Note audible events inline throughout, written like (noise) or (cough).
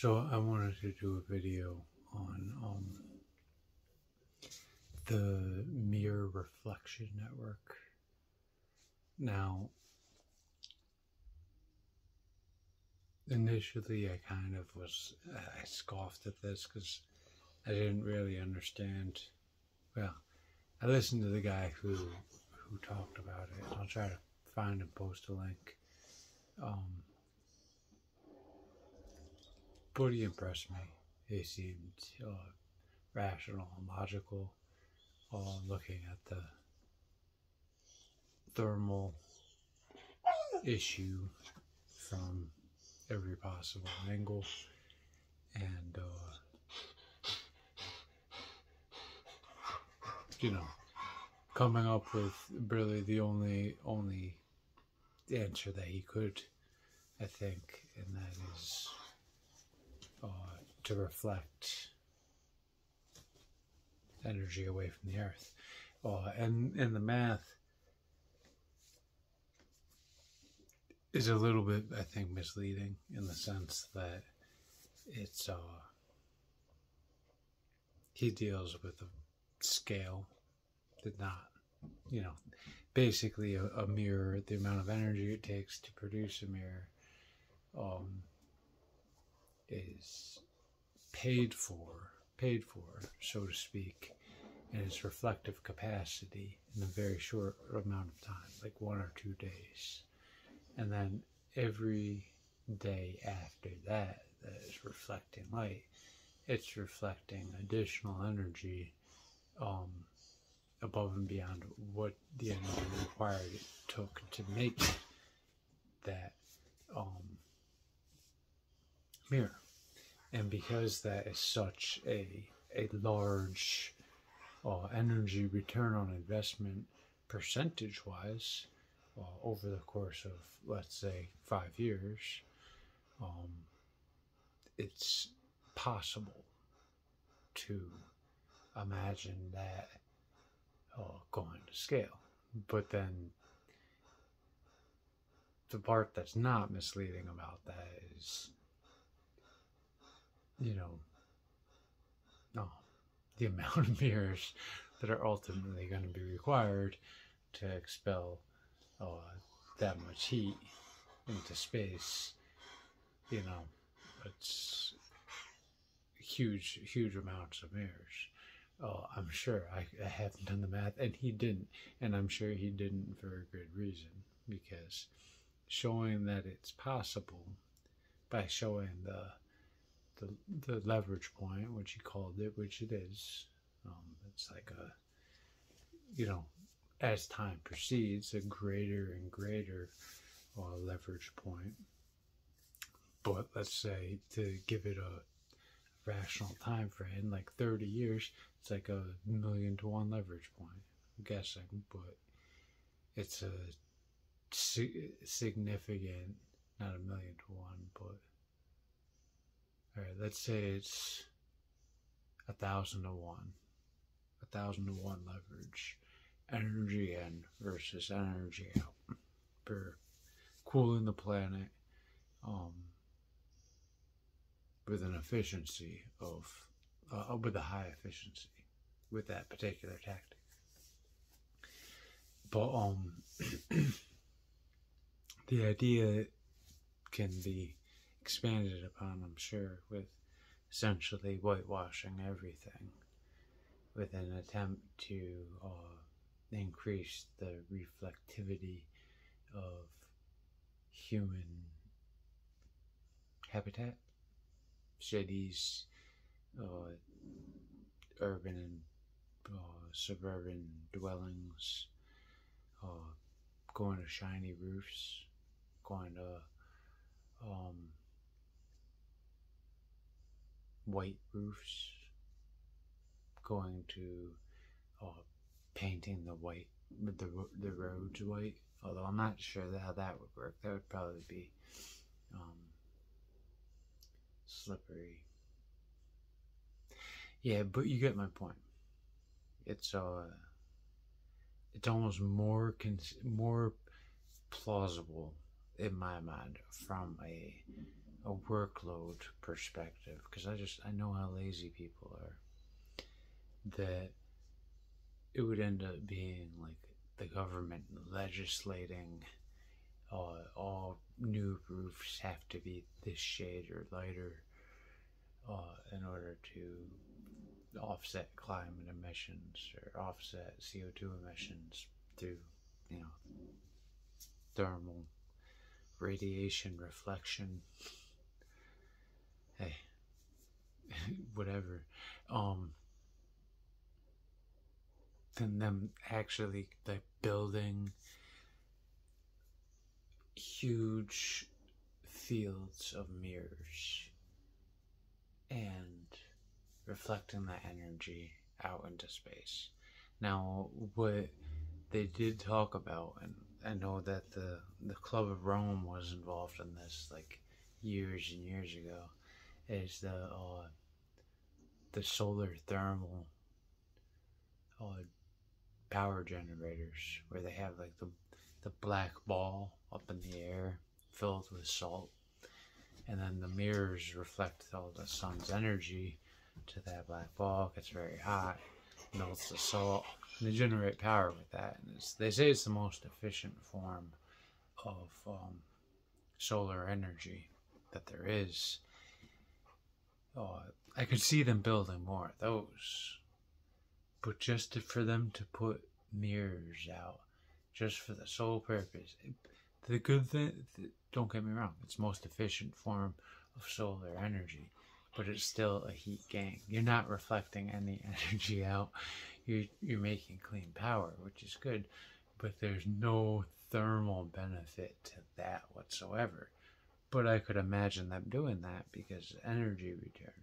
So I wanted to do a video on um, the mirror reflection network. Now, initially I kind of was, I scoffed at this because I didn't really understand. Well, I listened to the guy who who talked about it. I'll try to find and post a link. Um, he impressed me. He seemed uh, rational and logical, uh, looking at the thermal issue from every possible angle, and uh, you know, coming up with really the only only answer that he could, I think, and that is uh, to reflect energy away from the earth. Uh, and, and the math is a little bit, I think, misleading in the sense that it's, uh, he deals with a scale, did not, you know, basically a, a mirror, the amount of energy it takes to produce a mirror, um, is paid for, paid for, so to speak, in its reflective capacity in a very short amount of time, like one or two days. And then every day after that, that is reflecting light, it's reflecting additional energy um, above and beyond what the energy required it took to make that um, mirror. And because that is such a, a large uh, energy return on investment percentage wise uh, over the course of, let's say, five years, um, it's possible to imagine that uh, going to scale. But then the part that's not misleading about that is you know, no, the amount of mirrors that are ultimately going to be required to expel uh, that much heat into space, you know, it's huge, huge amounts of mirrors. Uh, I'm sure I, I haven't done the math, and he didn't, and I'm sure he didn't for a good reason because showing that it's possible by showing the the, the leverage point, which he called it, which it is. Um, it's like a, you know, as time proceeds, a greater and greater uh, leverage point. But let's say to give it a rational time frame, like 30 years, it's like a million to one leverage point. I'm guessing, but it's a significant, not a million to one, but all right, let's say it's a thousand to one, a thousand to one leverage, energy in versus energy out. For cooling the planet um, with an efficiency of, uh, with a high efficiency with that particular tactic. But um, (clears throat) the idea can be expanded upon, I'm sure, with essentially whitewashing everything with an attempt to uh, increase the reflectivity of human habitat, cities, uh, urban and uh, suburban dwellings, uh, going to shiny roofs, going to um, white roofs, going to uh, painting the white the the roads white. Although I'm not sure how that would work. That would probably be um, slippery. Yeah, but you get my point. It's uh, it's almost more more plausible in my mind from a, a workload perspective, because I just I know how lazy people are, that it would end up being like the government legislating uh, all new roofs have to be this shade or lighter uh, in order to offset climate emissions or offset CO2 emissions through, you know, thermal radiation reflection. Hey, (laughs) whatever. Um, than them actually like building huge fields of mirrors and reflecting that energy out into space. Now, what they did talk about, and I know that the the Club of Rome was involved in this like years and years ago, is the uh, the solar thermal uh, power generators where they have like the the black ball up in the air filled with salt. And then the mirrors reflect all the sun's energy to that black ball. Gets very hot melts the salt they generate power with that and they say it's the most efficient form of um, solar energy that there is oh, i could see them building more of those but just to, for them to put mirrors out just for the sole purpose. The good thing, don't get me wrong, it's most efficient form of solar energy, but it's still a heat gain. You're not reflecting any (laughs) energy out. You're, you're making clean power, which is good, but there's no thermal benefit to that whatsoever. But I could imagine them doing that because energy return.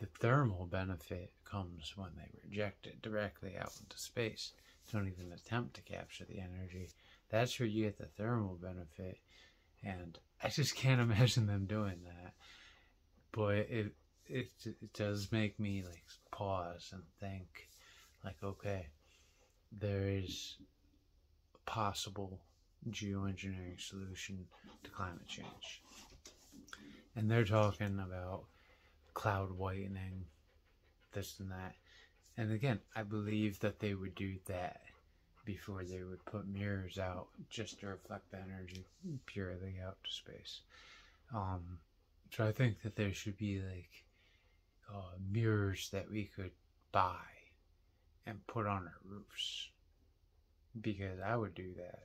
The thermal benefit comes when they reject it directly out into space. Don't even attempt to capture the energy. That's where you get the thermal benefit. And I just can't imagine them doing that. But it, it, it does make me like pause and think like, okay, there is a possible geoengineering solution to climate change. And they're talking about cloud whitening, this and that. And again, I believe that they would do that before they would put mirrors out just to reflect the energy purely out to space. Um, so I think that there should be like uh, mirrors that we could buy and put on our roofs because I would do that.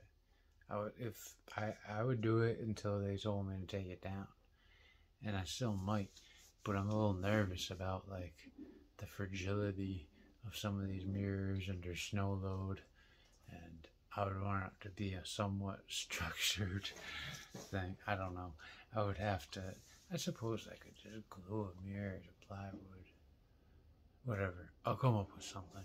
I would if I I would do it until they told me to take it down, and I still might, but I'm a little nervous about like the fragility of some of these mirrors under snow load and I would want it to be a somewhat (laughs) structured thing. I don't know. I would have to, I suppose I could just glue a mirror to plywood. Whatever. I'll come up with something.